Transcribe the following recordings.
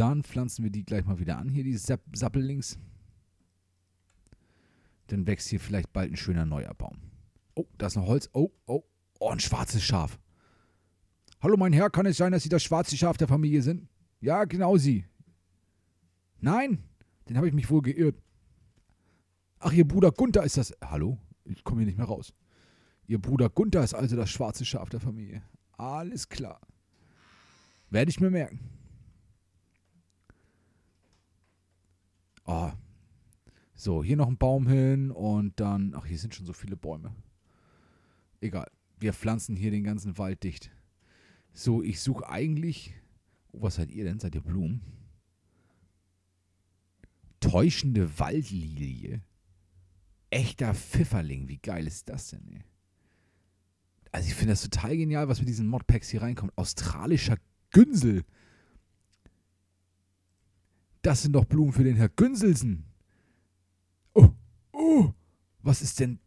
Dann pflanzen wir die gleich mal wieder an, hier die Sapp Sappelings. Dann wächst hier vielleicht bald ein schöner neuer Baum. Oh, da ist noch Holz. Oh, oh, oh, ein schwarzes Schaf. Hallo, mein Herr, kann es sein, dass Sie das schwarze Schaf der Familie sind? Ja, genau Sie. Nein, den habe ich mich wohl geirrt. Ach, Ihr Bruder Gunther ist das. Hallo? Ich komme hier nicht mehr raus. Ihr Bruder Gunther ist also das schwarze Schaf der Familie. Alles klar. Werde ich mir merken. Oh. So, hier noch ein Baum hin und dann. Ach, hier sind schon so viele Bäume. Egal. Wir pflanzen hier den ganzen Wald dicht. So, ich suche eigentlich. Oh, was seid ihr denn? Seid ihr Blumen? Täuschende Waldlilie. Echter Pfifferling. Wie geil ist das denn, ey? Also, ich finde das total genial, was mit diesen Modpacks hier reinkommt. Australischer Günsel. Das sind doch Blumen für den Herr Günselsen. Oh, oh, was ist denn?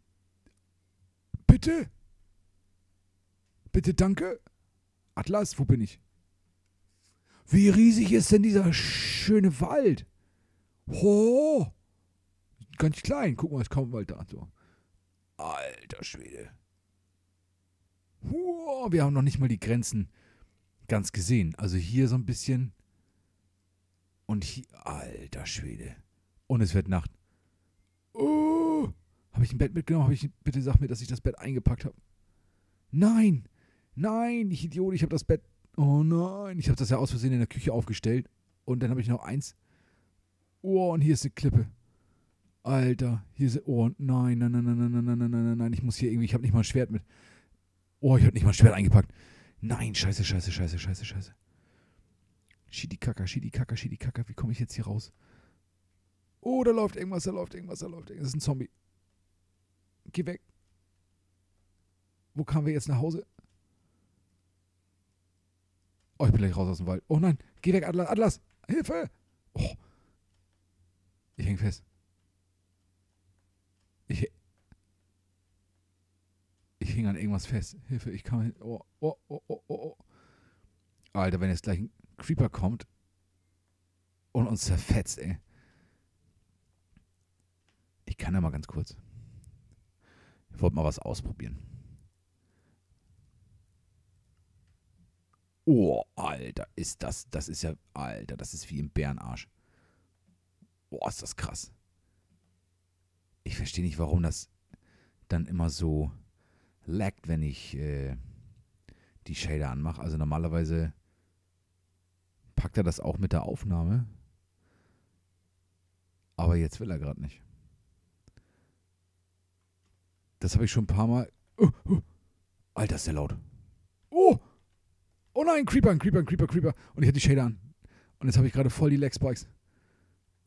Bitte? Bitte, danke? Atlas, wo bin ich? Wie riesig ist denn dieser schöne Wald? Oh, ganz klein. Guck mal, es kommt Wald da. So. Alter Schwede. Oh, wir haben noch nicht mal die Grenzen ganz gesehen. Also hier so ein bisschen. Und hier. Alter Schwede. Und es wird Nacht. Oh, habe ich ein Bett mitgenommen? Ich, bitte sag mir, dass ich das Bett eingepackt habe. Nein, nein, ich Idiot, ich habe das Bett. Oh nein, ich habe das ja aus Versehen in der Küche aufgestellt. Und dann habe ich noch eins. Oh, und hier ist eine Klippe. Alter, hier ist. Oh, nein, nein, nein, nein, nein, nein, nein, nein, nein, nein, ich muss hier irgendwie. Ich habe nicht mal ein Schwert mit. Oh, ich habe nicht mal ein Schwert eingepackt. Nein, scheiße, scheiße, scheiße, scheiße, scheiße. Schidikaka, Schidikaka, Schidikaka, wie komme ich jetzt hier raus? Oh, da läuft irgendwas, da läuft irgendwas, da läuft irgendwas. Das ist ein Zombie. Geh weg. Wo kamen wir jetzt nach Hause? Oh, ich bin gleich raus aus dem Wald. Oh nein, geh weg, Atlas, Atlas, Hilfe! Oh. Ich häng fest. Ich, ich hing an irgendwas fest. Hilfe, ich kann. Oh, oh, oh, oh, oh, oh. Alter, wenn jetzt gleich ein Creeper kommt und uns zerfetzt, ey. Ich kann ja mal ganz kurz. Ich wollte mal was ausprobieren. Oh, Alter, ist das, das ist ja, Alter, das ist wie im Bärenarsch. Boah, ist das krass. Ich verstehe nicht, warum das dann immer so laggt, wenn ich äh, die Shader anmache. Also normalerweise packt er das auch mit der Aufnahme. Aber jetzt will er gerade nicht. Das habe ich schon ein paar Mal. Oh, oh. Alter, ist der laut. Oh! Oh nein, Creeper, ein Creeper, ein Creeper, Creeper. Und ich habe die Shader an. Und jetzt habe ich gerade voll die Leg Spikes.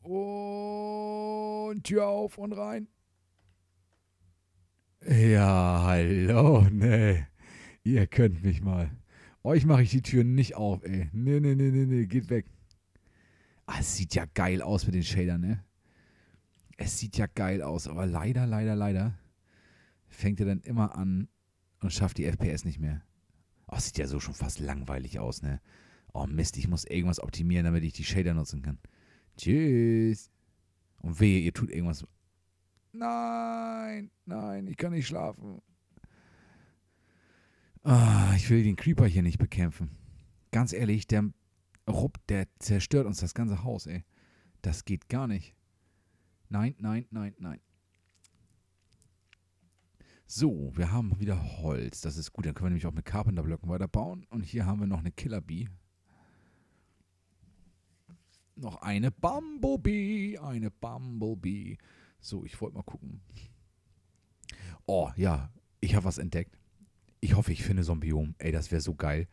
Und Tür auf und rein. Ja, hallo, nee. Ihr könnt mich mal. Euch mache ich die Tür nicht auf, ey. Nee, nee, nee, nee, nee, geht weg. Ah, es sieht ja geil aus mit den Shadern, ne? Es sieht ja geil aus, aber leider, leider, leider fängt er dann immer an und schafft die FPS nicht mehr. Oh, sieht ja so schon fast langweilig aus, ne? Oh Mist, ich muss irgendwas optimieren, damit ich die Shader nutzen kann. Tschüss. Und wehe, ihr tut irgendwas Nein, nein, ich kann nicht schlafen. Ah, ich will den Creeper hier nicht bekämpfen. Ganz ehrlich, der Rupp, der zerstört uns das ganze Haus, ey. Das geht gar nicht. Nein, nein, nein, nein. So, wir haben wieder Holz. Das ist gut. Dann können wir nämlich auch mit Carpenterblöcken weiterbauen. Und hier haben wir noch eine Killer Bee. Noch eine Bumblebee. Eine Bumblebee. So, ich wollte mal gucken. Oh, ja, ich habe was entdeckt. Ich hoffe, ich finde so ein Biom. Ey, das wäre so geil.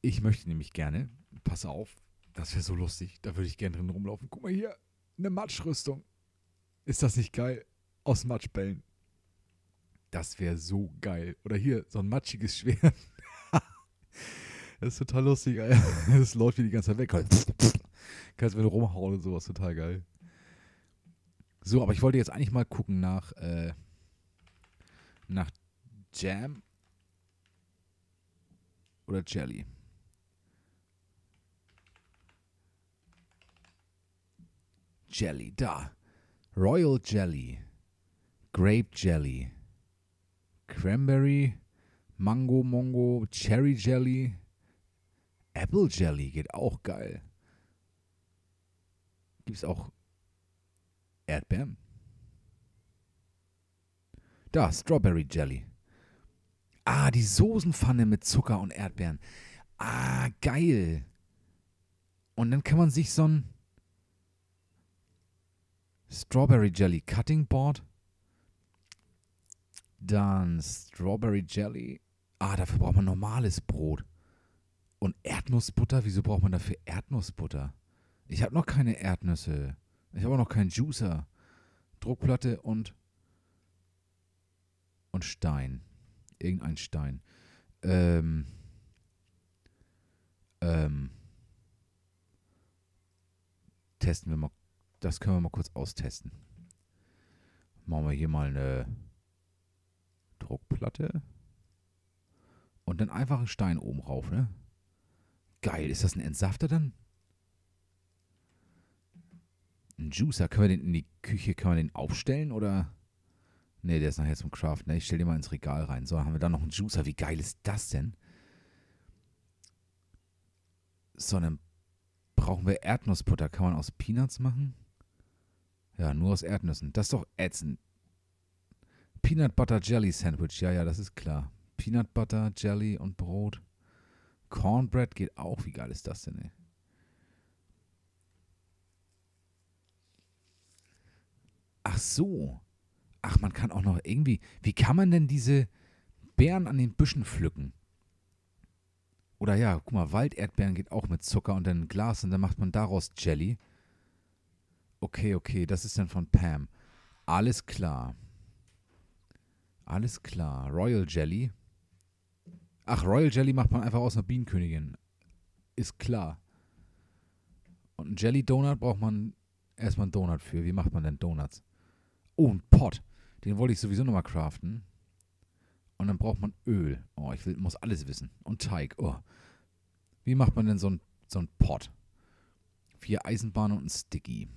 Ich möchte nämlich gerne, pass auf, das wäre so lustig. Da würde ich gerne drin rumlaufen. Guck mal hier, eine Matschrüstung. Ist das nicht geil? Aus Matschbällen. Das wäre so geil. Oder hier, so ein matschiges Schwert. das ist total lustig, ey. Das läuft wie die ganze Zeit weg. Kannst du, wenn du rumhauen und sowas, total geil. So, aber ich wollte jetzt eigentlich mal gucken nach, äh, nach Jam oder Jelly. Jelly, da. Royal Jelly. Grape Jelly. Cranberry. Mango, Mongo, Cherry Jelly. Apple Jelly geht auch geil. Gibt es auch Erdbeeren? Da, Strawberry Jelly. Ah, die Soßenpfanne mit Zucker und Erdbeeren. Ah, geil. Und dann kann man sich so ein Strawberry Jelly Cutting Board. Dann Strawberry Jelly. Ah, dafür braucht man normales Brot. Und Erdnussbutter? Wieso braucht man dafür Erdnussbutter? Ich habe noch keine Erdnüsse. Ich habe auch noch keinen Juicer. Druckplatte und und Stein. Irgendein Stein. Ähm. Ähm. Testen wir mal. Das können wir mal kurz austesten. Machen wir hier mal eine Druckplatte. Und dann einfach einen Stein oben rauf, ne? Geil, ist das ein Entsafter dann? Ein Juicer, können wir den in die Küche, können wir den aufstellen oder? Ne, der ist nachher zum Craft, ne? Ich stell den mal ins Regal rein. So, haben wir dann noch einen Juicer. Wie geil ist das denn? So, dann brauchen wir Erdnussbutter. Kann man aus Peanuts machen? Ja, nur aus Erdnüssen. Das ist doch ätzend. Peanut Butter Jelly Sandwich. Ja, ja, das ist klar. Peanut Butter, Jelly und Brot. Cornbread geht auch. Wie geil ist das denn, ey? Ach so. Ach, man kann auch noch irgendwie. Wie kann man denn diese Beeren an den Büschen pflücken? Oder ja, guck mal, Walderdbeeren geht auch mit Zucker und dann Glas und dann macht man daraus Jelly. Okay, okay, das ist dann von Pam. Alles klar. Alles klar. Royal Jelly. Ach, Royal Jelly macht man einfach aus einer Bienenkönigin. Ist klar. Und einen Jelly Donut braucht man erstmal einen Donut für. Wie macht man denn Donuts? Oh, ein Pot. Den wollte ich sowieso nochmal craften. Und dann braucht man Öl. Oh, ich will, muss alles wissen. Und Teig. Oh. Wie macht man denn so ein, so ein Pot? Vier Eisenbahnen und ein Sticky.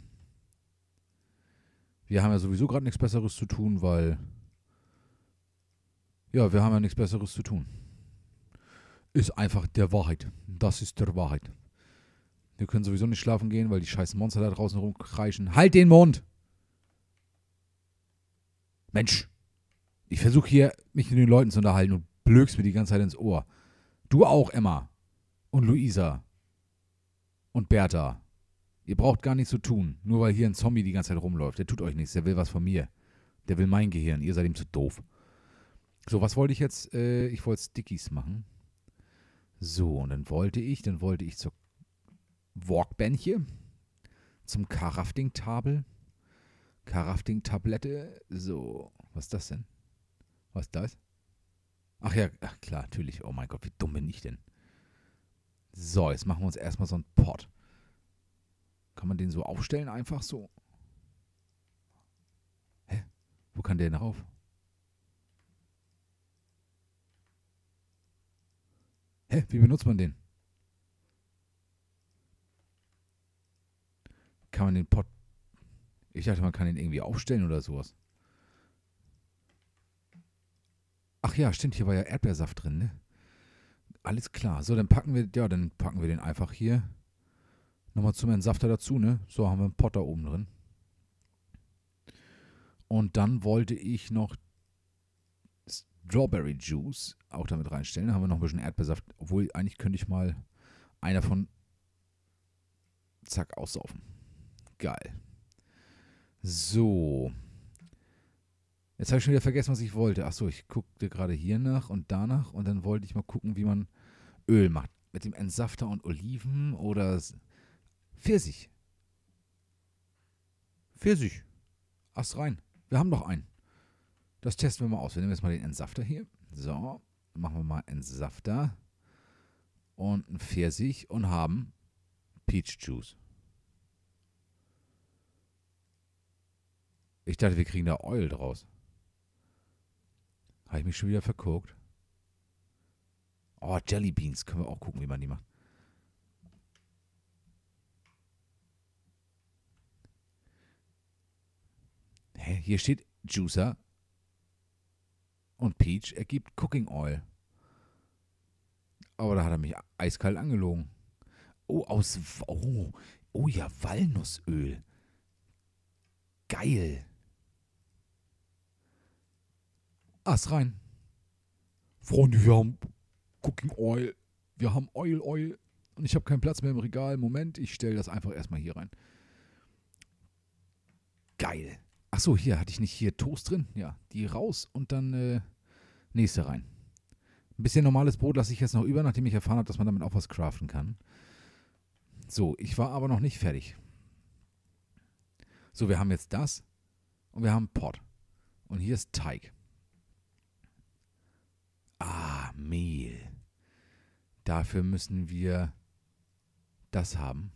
Wir haben ja sowieso gerade nichts Besseres zu tun, weil. Ja, wir haben ja nichts Besseres zu tun. Ist einfach der Wahrheit. Das ist der Wahrheit. Wir können sowieso nicht schlafen gehen, weil die scheiß Monster da draußen rumkreischen. Halt den Mund! Mensch, ich versuche hier, mich mit den Leuten zu unterhalten und blökst mir die ganze Zeit ins Ohr. Du auch, Emma. Und Luisa. Und Bertha. Ihr braucht gar nichts zu tun, nur weil hier ein Zombie die ganze Zeit rumläuft. Der tut euch nichts, der will was von mir. Der will mein Gehirn, ihr seid ihm zu doof. So, was wollte ich jetzt? Äh, ich wollte Stickies machen. So, und dann wollte ich, dann wollte ich zur Walkbändche, zum Karafting-Tabel, Karafting-Tablette. So, was ist das denn? Was ist das? Ach ja, ach klar, natürlich. Oh mein Gott, wie dumm bin ich denn? So, jetzt machen wir uns erstmal so einen Pot. Kann man den so aufstellen, einfach so? Hä? Wo kann der denn rauf? Hä? Wie benutzt man den? Kann man den Pot. Ich dachte, man kann den irgendwie aufstellen oder sowas. Ach ja, stimmt, hier war ja Erdbeersaft drin, ne? Alles klar. So, dann packen wir, ja, dann packen wir den einfach hier nochmal zum Entsafter dazu, ne? So, haben wir einen Pot da oben drin. Und dann wollte ich noch Strawberry Juice auch damit reinstellen. Da haben wir noch ein bisschen Erdbeersaft. Obwohl, eigentlich könnte ich mal einer von zack aussaufen. Geil. So. Jetzt habe ich schon wieder vergessen, was ich wollte. Achso, ich guckte gerade hier nach und danach und dann wollte ich mal gucken, wie man Öl macht. Mit dem Entsafter und Oliven oder Pfirsich. Pfirsich. Ast rein. Wir haben noch einen. Das testen wir mal aus. Wir nehmen jetzt mal den Entsafter hier. So, machen wir mal Entsafter und einen Pfirsich und haben Peach Juice. Ich dachte, wir kriegen da Oil draus. Habe ich mich schon wieder verguckt? Oh, Jelly Beans. Können wir auch gucken, wie man die macht. Hä, hier steht Juicer und Peach ergibt Cooking Oil. Aber da hat er mich eiskalt angelogen. Oh, aus. Oh, oh ja, Walnussöl. Geil. Ass rein. Freunde, wir haben Cooking Oil. Wir haben Oil, Oil. Und ich habe keinen Platz mehr im Regal. Moment, ich stelle das einfach erstmal hier rein. Geil. Achso, hier hatte ich nicht hier Toast drin. Ja, die raus und dann äh, nächste rein. Ein bisschen normales Brot lasse ich jetzt noch über, nachdem ich erfahren habe, dass man damit auch was craften kann. So, ich war aber noch nicht fertig. So, wir haben jetzt das und wir haben Pot. Und hier ist Teig. Ah, Mehl. Dafür müssen wir das haben.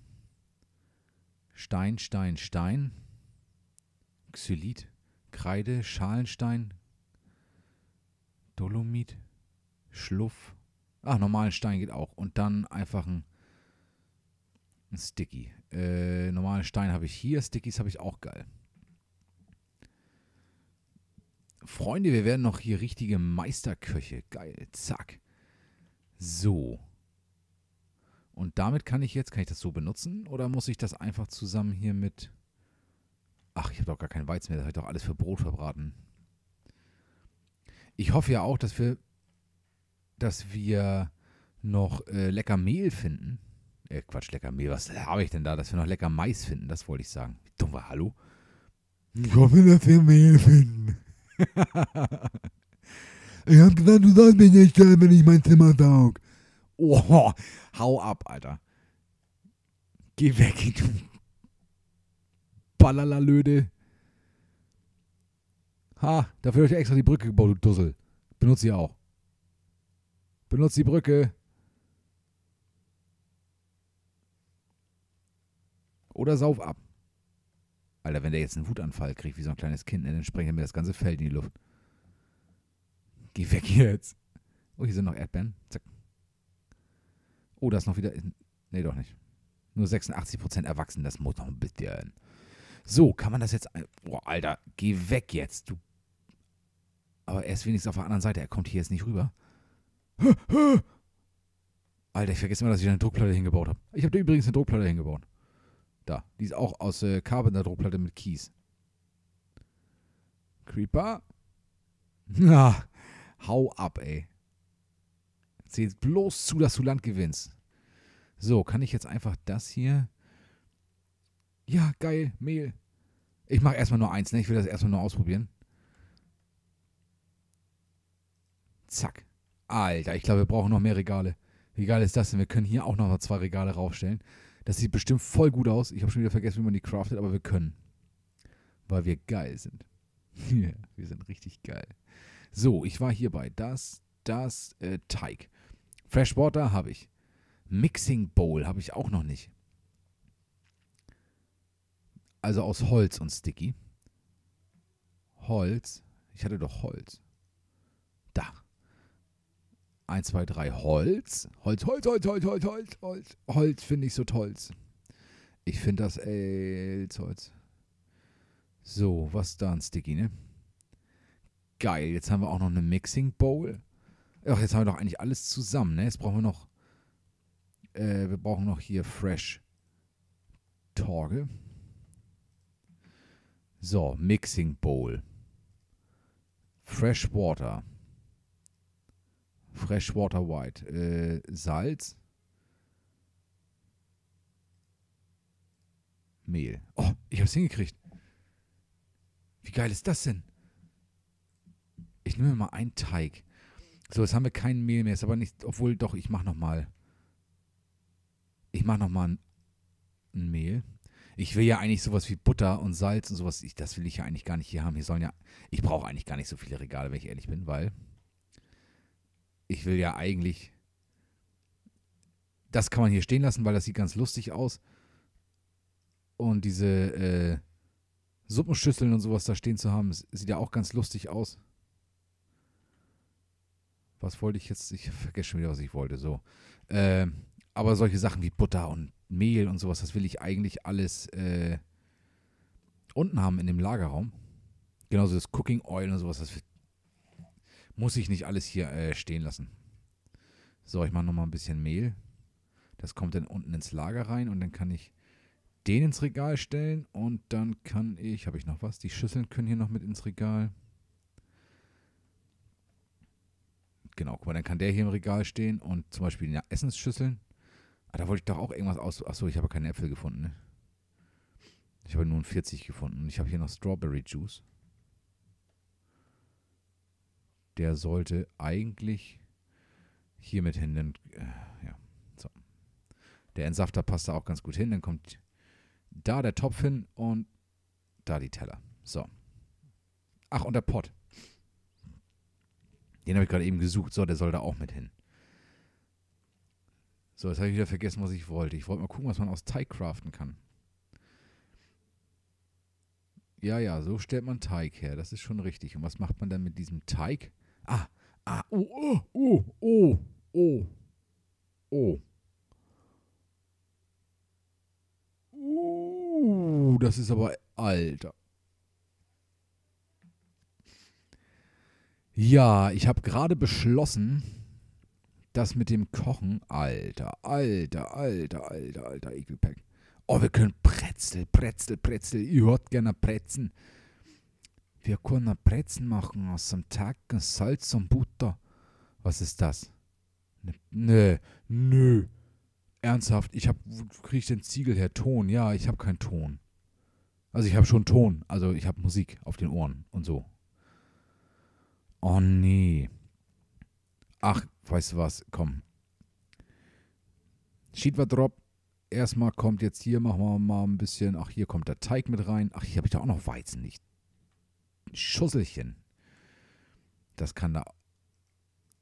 Stein, Stein, Stein. Xylit, Kreide, Schalenstein, Dolomit, Schluff. Ach, normalen Stein geht auch. Und dann einfach ein, ein Sticky. Äh, normalen Stein habe ich hier, Stickies habe ich auch geil. Freunde, wir werden noch hier richtige Meisterköche. Geil, zack. So. Und damit kann ich jetzt, kann ich das so benutzen? Oder muss ich das einfach zusammen hier mit... Ach, ich habe doch gar keinen Weizen mehr, das habe ich doch alles für Brot verbraten. Ich hoffe ja auch, dass wir, dass wir noch äh, lecker Mehl finden. Äh, Quatsch, lecker Mehl. Was habe ich denn da? Dass wir noch lecker Mais finden, das wollte ich sagen. Wie dumm war, hallo? Ich hoffe, dass wir Mehl finden. ich hab gesagt, du sollst mich nicht stellen, wenn ich mein Zimmer saug. Oh, hau ab, Alter. Geh weg, du Ballalalöde. Ha, dafür habe ich extra die Brücke gebaut, du Dussel. Benutze sie auch. Benutze die Brücke. Oder sauf ab. Alter, wenn der jetzt einen Wutanfall kriegt, wie so ein kleines Kind, ne, dann sprengt er mir das ganze Feld in die Luft. Geh weg jetzt. Oh, hier sind noch Erdbeeren. Zack. Oh, da ist noch wieder. Nee, doch nicht. Nur 86% erwachsen, das muss noch ein bisschen. So, kann man das jetzt. Boah, Alter, geh weg jetzt, du. Aber er ist wenigstens auf der anderen Seite. Er kommt hier jetzt nicht rüber. Alter, ich vergesse immer, dass ich eine Druckplatte hingebaut habe. Ich habe da übrigens eine Druckplatte hingebaut. Da. Die ist auch aus äh, Carpenter Druckplatte mit Kies. Creeper. Na, hau ab, ey. Zählt bloß zu, dass du Land gewinnst. So, kann ich jetzt einfach das hier ja, geil, Mehl. Ich mache erstmal nur eins, ne? Ich will das erstmal nur ausprobieren. Zack. Alter, ich glaube, wir brauchen noch mehr Regale. Wie geil ist das denn? Wir können hier auch noch zwei Regale raufstellen. Das sieht bestimmt voll gut aus. Ich habe schon wieder vergessen, wie man die craftet, aber wir können. Weil wir geil sind. yeah, wir sind richtig geil. So, ich war hierbei. Das, das, äh, Teig. Freshwater habe ich. Mixing Bowl habe ich auch noch nicht also aus Holz und Sticky. Holz. Ich hatte doch Holz. Da. 1, 2, 3, Holz. Holz, Holz, Holz, Holz, Holz, Holz, Holz. Holz finde ich so toll. Ich finde das Holz. So, was da ein Sticky, ne? Geil, jetzt haben wir auch noch eine Mixing Bowl. Ach, jetzt haben wir doch eigentlich alles zusammen, ne? Jetzt brauchen wir noch, äh, wir brauchen noch hier Fresh Torge. So, Mixing Bowl. Fresh Water. Fresh Water White. Äh, Salz. Mehl. Oh, ich hab's hingekriegt. Wie geil ist das denn? Ich nehme mal einen Teig. So, jetzt haben wir kein Mehl mehr. Ist aber nicht, obwohl doch, ich mach noch mal. Ich mach noch mal ein, ein Mehl. Ich will ja eigentlich sowas wie Butter und Salz und sowas. Ich, das will ich ja eigentlich gar nicht hier haben. Hier sollen ja. Ich brauche eigentlich gar nicht so viele Regale, wenn ich ehrlich bin, weil ich will ja eigentlich. Das kann man hier stehen lassen, weil das sieht ganz lustig aus. Und diese äh, Suppenschüsseln und sowas da stehen zu haben, sieht ja auch ganz lustig aus. Was wollte ich jetzt? Ich vergesse schon wieder, was ich wollte. So. Äh, aber solche Sachen wie Butter und Mehl und sowas, das will ich eigentlich alles äh, unten haben in dem Lagerraum. Genauso das Cooking Oil und sowas. Das muss ich nicht alles hier äh, stehen lassen. So, ich mache nochmal ein bisschen Mehl. Das kommt dann unten ins Lager rein und dann kann ich den ins Regal stellen und dann kann ich, habe ich noch was? Die Schüsseln können hier noch mit ins Regal. Genau, guck mal, dann kann der hier im Regal stehen und zum Beispiel die Essensschüsseln. Ah, da wollte ich doch auch irgendwas aus. Achso, ich habe keine Äpfel gefunden, ne? Ich habe nur einen 40 gefunden und ich habe hier noch Strawberry Juice. Der sollte eigentlich hier mit hin. Dann, äh, ja, so. Der Entsafter passt da auch ganz gut hin. Dann kommt da der Topf hin und da die Teller. So. Ach, und der Pott. Den habe ich gerade eben gesucht. So, der soll da auch mit hin. So, jetzt habe ich wieder vergessen, was ich wollte. Ich wollte mal gucken, was man aus Teig craften kann. Ja, ja, so stellt man Teig her. Das ist schon richtig. Und was macht man dann mit diesem Teig? Ah, ah, oh, oh, oh, oh, oh, oh. Das ist aber alter. Ja, ich habe gerade beschlossen, das mit dem Kochen, alter, alter, alter, alter, alter Ekelpack. Oh, wir können Brezel, Brezel, Brezel. Ich hört gerne Brezen. Wir können Brezen machen aus dem Tag, Salz und Butter. Was ist das? Ne, nö, nö. Ernsthaft, ich hab, krieg ich den Ziegel her? Ton, ja, ich habe keinen Ton. Also ich habe schon Ton, also ich habe Musik auf den Ohren und so. Oh nee. Ach, weißt du was, komm. Schied was drop. Erstmal kommt jetzt hier, machen wir mal ein bisschen, ach, hier kommt der Teig mit rein. Ach, hier habe ich da auch noch Weizen, nicht. Schusselchen. Das kann da.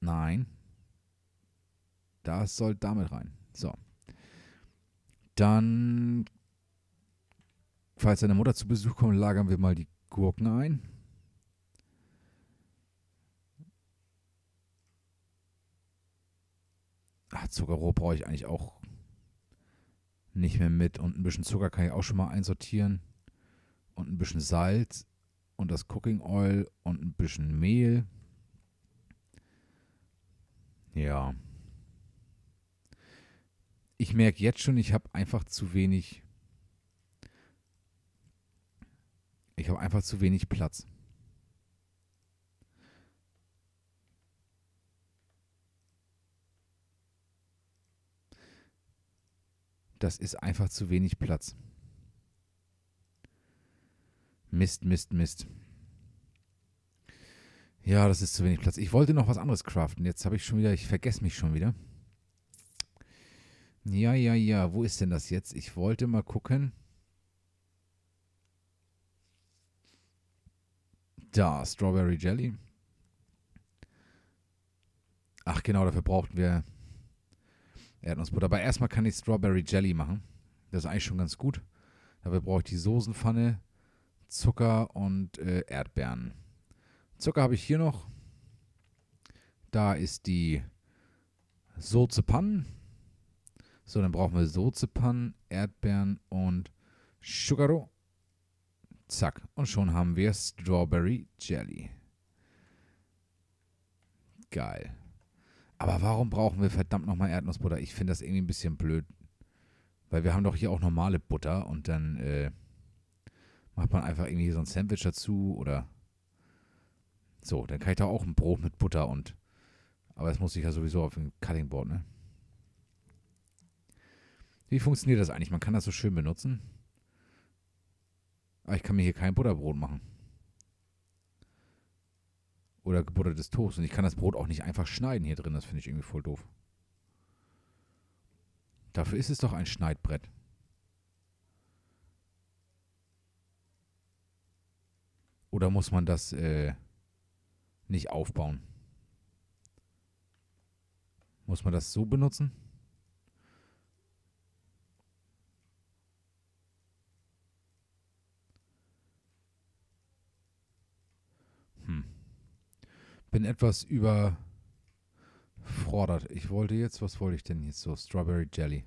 Nein. Das soll damit rein. So. Dann, falls deine Mutter zu Besuch kommt, lagern wir mal die Gurken ein. Ach, Zuckerrohr brauche ich eigentlich auch nicht mehr mit. Und ein bisschen Zucker kann ich auch schon mal einsortieren. Und ein bisschen Salz und das Cooking Oil und ein bisschen Mehl. Ja. Ich merke jetzt schon, ich habe einfach zu wenig. Ich habe einfach zu wenig Platz. Das ist einfach zu wenig Platz. Mist, Mist, Mist. Ja, das ist zu wenig Platz. Ich wollte noch was anderes craften. Jetzt habe ich schon wieder, ich vergesse mich schon wieder. Ja, ja, ja. Wo ist denn das jetzt? Ich wollte mal gucken. Da, Strawberry Jelly. Ach genau, dafür brauchten wir Erdnussbutter. Aber erstmal kann ich Strawberry Jelly machen. Das ist eigentlich schon ganz gut. Dafür brauche ich die Soßenpfanne, Zucker und äh, Erdbeeren. Zucker habe ich hier noch. Da ist die Sozepan. So, dann brauchen wir Sozepan, Erdbeeren und Sugaro. Zack. Und schon haben wir Strawberry Jelly. Geil. Aber warum brauchen wir verdammt nochmal Erdnussbutter? Ich finde das irgendwie ein bisschen blöd. Weil wir haben doch hier auch normale Butter und dann äh, macht man einfach irgendwie so ein Sandwich dazu oder so. Dann kann ich da auch ein Brot mit Butter und. Aber das muss ich ja sowieso auf dem Cutting Board, ne? Wie funktioniert das eigentlich? Man kann das so schön benutzen. Aber ich kann mir hier kein Butterbrot machen. Oder gebuttertes Toast. Und ich kann das Brot auch nicht einfach schneiden hier drin. Das finde ich irgendwie voll doof. Dafür ist es doch ein Schneidbrett. Oder muss man das äh, nicht aufbauen? Muss man das so benutzen? Hm. Bin etwas überfordert. Ich wollte jetzt, was wollte ich denn jetzt so? Strawberry Jelly.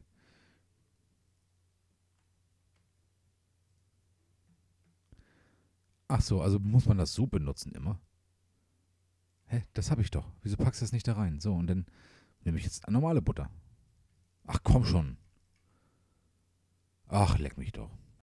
Ach so, also muss man das so benutzen immer? Hä, das habe ich doch. Wieso packst du das nicht da rein? So, und dann nehme ich jetzt normale Butter. Ach komm schon. Ach, leck mich doch.